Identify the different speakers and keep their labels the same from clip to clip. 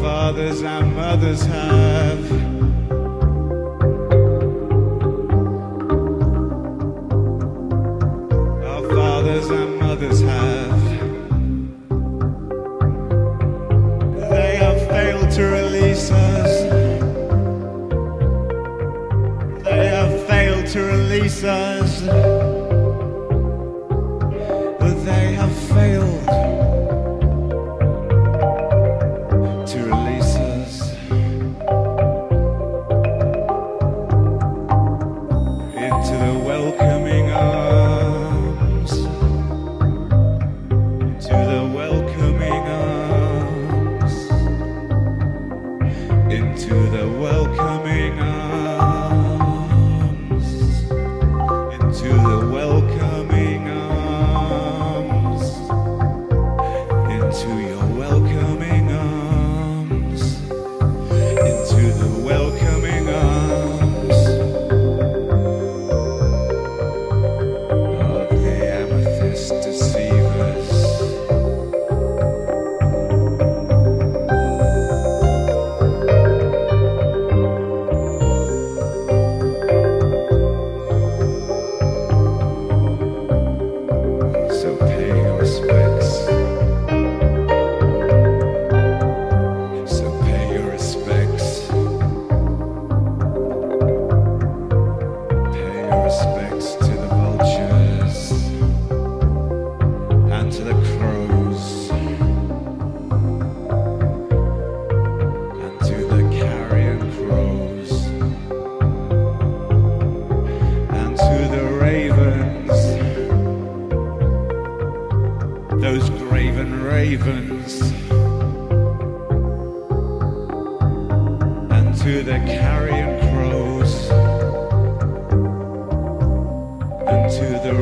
Speaker 1: fathers and mothers have. Our fathers and mothers have. They have failed to release us. They have failed to release us. The welcoming arms, into the welcoming arms, ravens and to the carrion crows and to the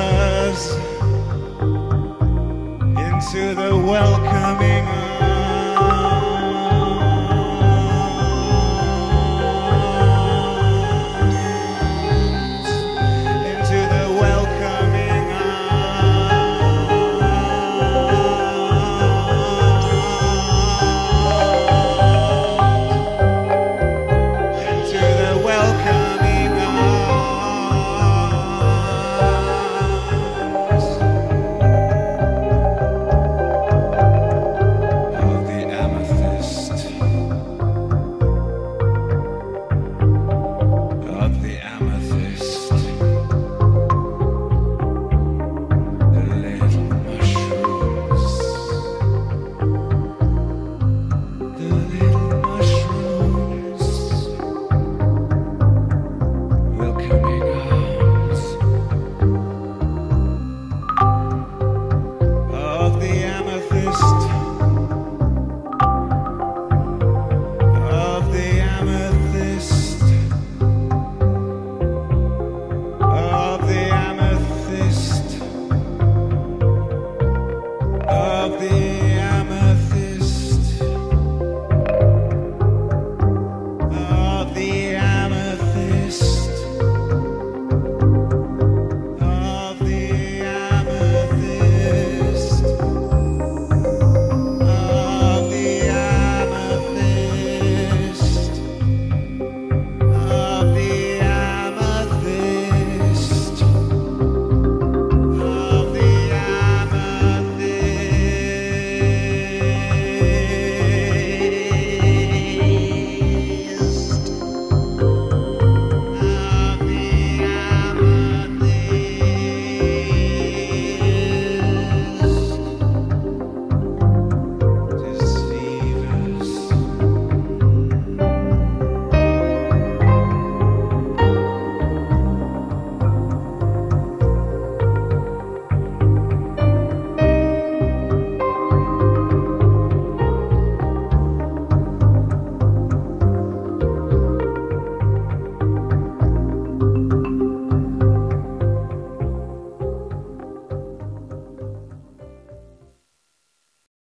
Speaker 1: us into the welcoming